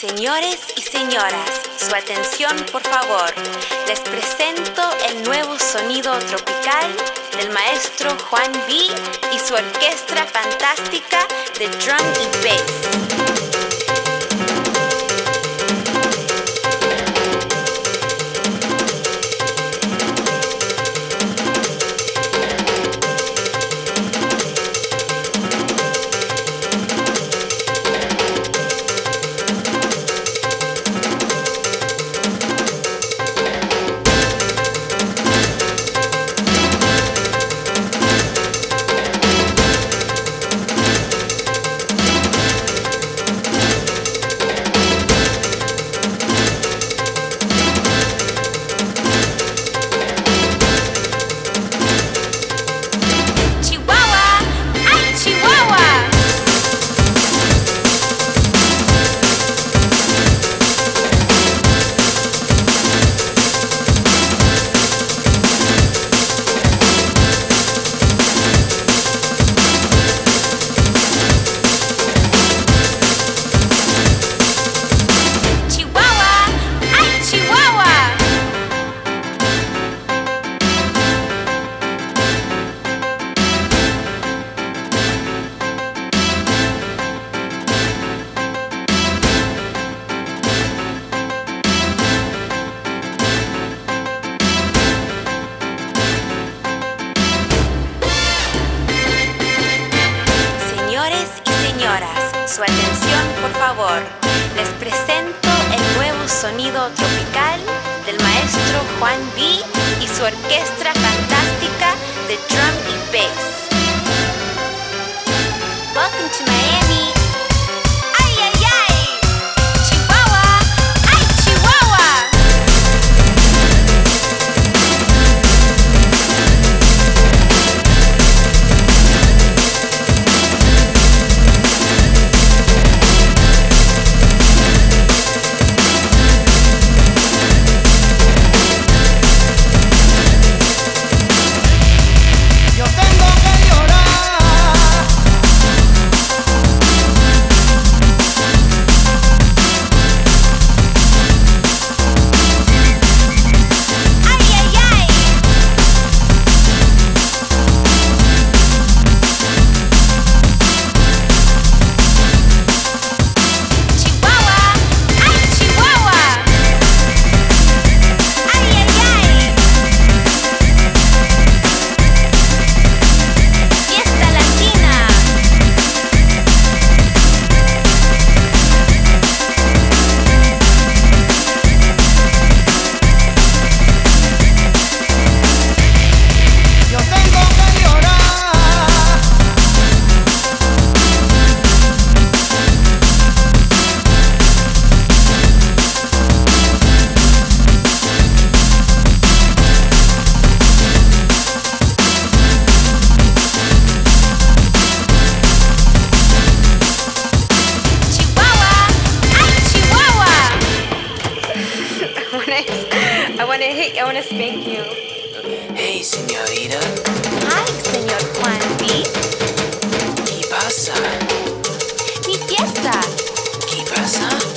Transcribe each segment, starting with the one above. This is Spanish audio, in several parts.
Señores y señoras, su atención por favor. Les presento el nuevo sonido tropical del maestro Juan B y su orquesta fantástica de drum y bass. Les presento el nuevo sonido tropical del maestro Juan B y su orquesta fantástica de drum y bass. Welcome to Miami. Wanna, hit, I wanna spank you. Hey, señorita, Ay, señor Juan B. ¿qué pasa? Mi fiesta. ¿Qué pasa?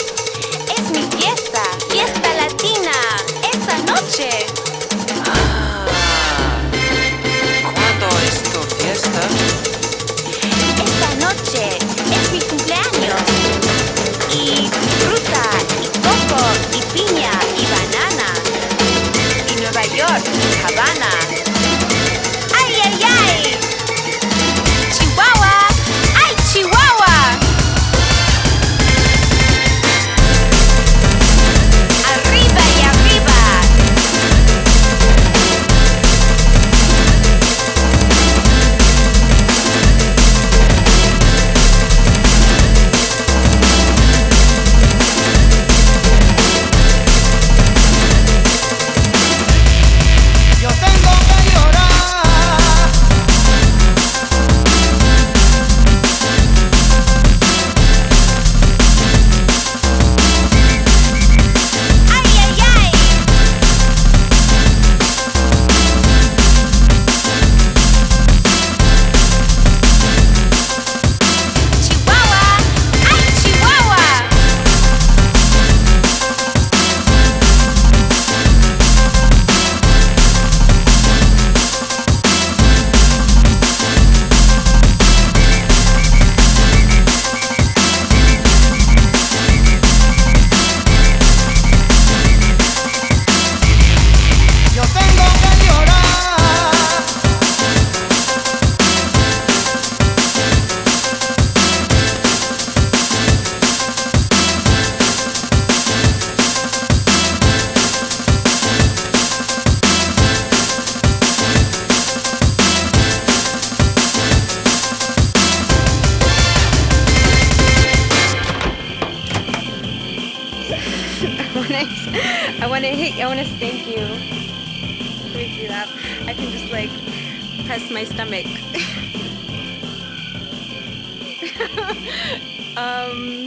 I want to hit Jonas, thank you. It makes me. I can just like press my stomach. um.